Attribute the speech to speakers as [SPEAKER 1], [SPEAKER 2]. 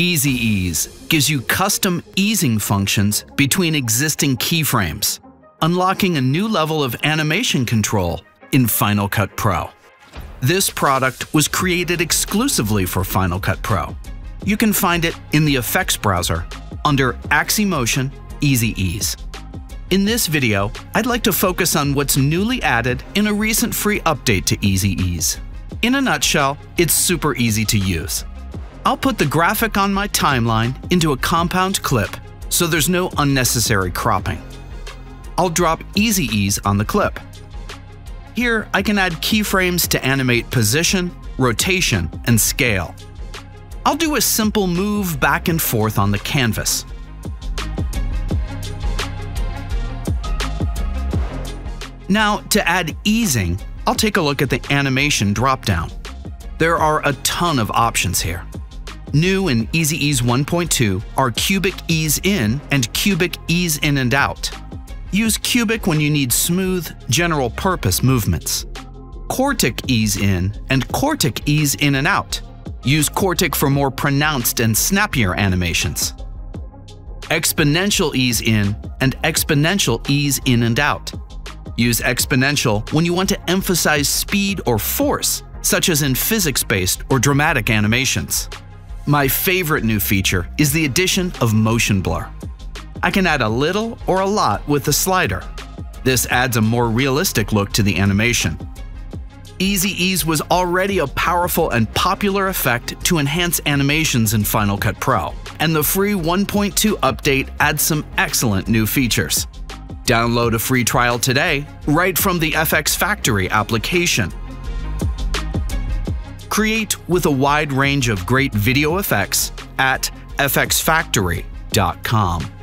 [SPEAKER 1] Easy Ease gives you custom easing functions between existing keyframes, unlocking a new level of animation control in Final Cut Pro. This product was created exclusively for Final Cut Pro. You can find it in the Effects browser under Axymotion Easy Ease. In this video, I'd like to focus on what's newly added in a recent free update to Easy Ease. In a nutshell, it's super easy to use. I'll put the graphic on my timeline into a compound clip so there's no unnecessary cropping. I'll drop Easy Ease on the clip. Here, I can add keyframes to animate position, rotation, and scale. I'll do a simple move back and forth on the canvas. Now, to add easing, I'll take a look at the animation dropdown. There are a ton of options here. New in Easy Ease 1.2 are Cubic Ease In and Cubic Ease In and Out. Use Cubic when you need smooth, general purpose movements. Quartic Ease In and Quartic Ease In and Out. Use Quartic for more pronounced and snappier animations. Exponential Ease In and Exponential Ease In and Out. Use exponential when you want to emphasize speed or force, such as in physics-based or dramatic animations. My favorite new feature is the addition of motion blur. I can add a little or a lot with the slider. This adds a more realistic look to the animation. Easy Ease was already a powerful and popular effect to enhance animations in Final Cut Pro, and the free 1.2 update adds some excellent new features. Download a free trial today right from the FX Factory application. Create with a wide range of great video effects at fxfactory.com.